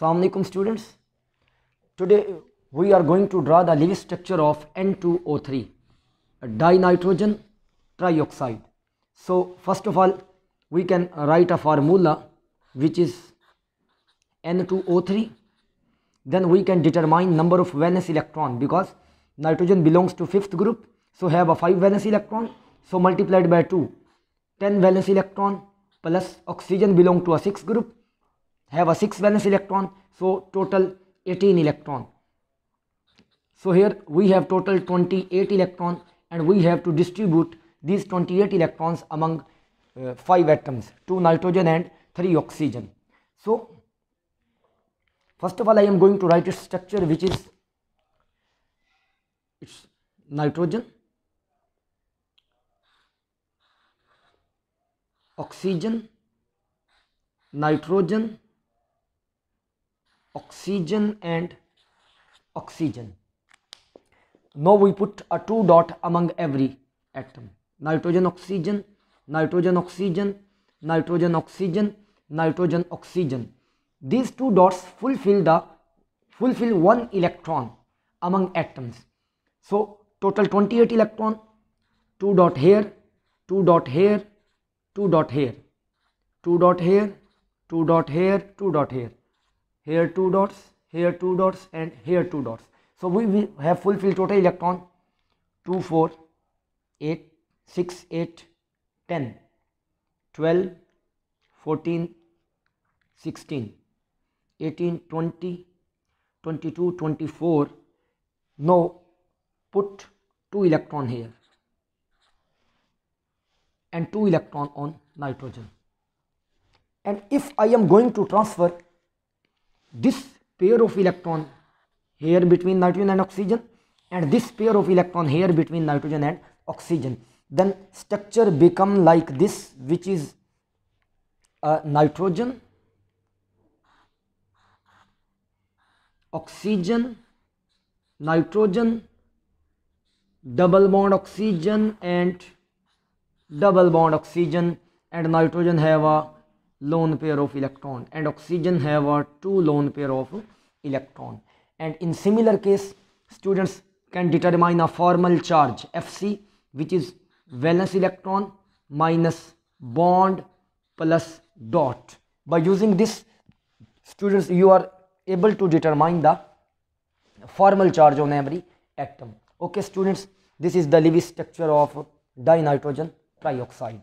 Assalamualaikum students. Today we are going to draw the Lewis structure of N2O3, a dinitrogen trioxide. So first of all we can write a formula which is N2O3 then we can determine number of valence electron because nitrogen belongs to fifth group so have a 5 valence electron so multiplied by 2 10 valence electron plus oxygen belong to a 6 group have a 6 valence electron so total 18 electron. So here we have total 28 electron and we have to distribute these 28 electrons among uh, 5 atoms 2 nitrogen and 3 oxygen. So first of all i am going to write its structure which is it's nitrogen oxygen nitrogen oxygen and oxygen. Now we put a two dot among every atom. Nitrogen oxygen nitrogen oxygen nitrogen oxygen nitrogen oxygen. These two dots fulfill the fulfill one electron among atoms. So total 28 electron 2 dot here 2 dot here 2 dot here 2 dot here 2 dot here 2 dot here here 2 dots here 2 dots and here 2 dots. So we, we have fulfilled total electron 2 4 8 6 8 10 12 14 16 18 20 22 24 now put 2 electron here and 2 electron on nitrogen. And if I am going to transfer this pair of electron here between nitrogen and oxygen and this pair of electron here between nitrogen and oxygen. Then structure become like this which is a nitrogen oxygen nitrogen double bond oxygen and double bond oxygen and nitrogen have a lone pair of electron and oxygen have a two lone pair of electron. And in similar case students can determine a formal charge Fc which is valence electron minus bond plus dot. By using this students you are able to determine the formal charge on every atom. Okay students this is the Lewis structure of dinitrogen trioxide